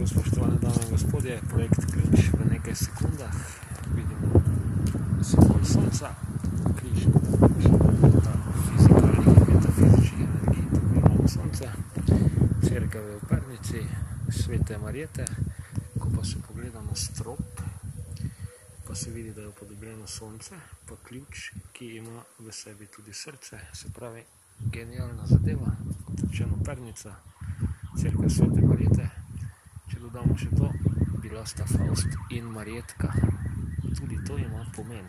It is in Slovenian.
Tako, spoštovane dame in gospodje, projekt Ključ v nekaj sekundah. Vidimo simbol sonca, križ, ta fizikalnih in metafizičnih energij, tukaj imamo sonce, cerkev je v Pernici, svete Marjete, ko pa se pogleda na strop, pa se vidi, da je upodobljeno sonce, pa ključ, ki ima v sebi tudi srce, se pravi, genialna zadeva, kot rečeno Pernica, cerkev svete Marjete, če dodamo še to, bila sta Faust in Marjetka. Tudi to ima pomen.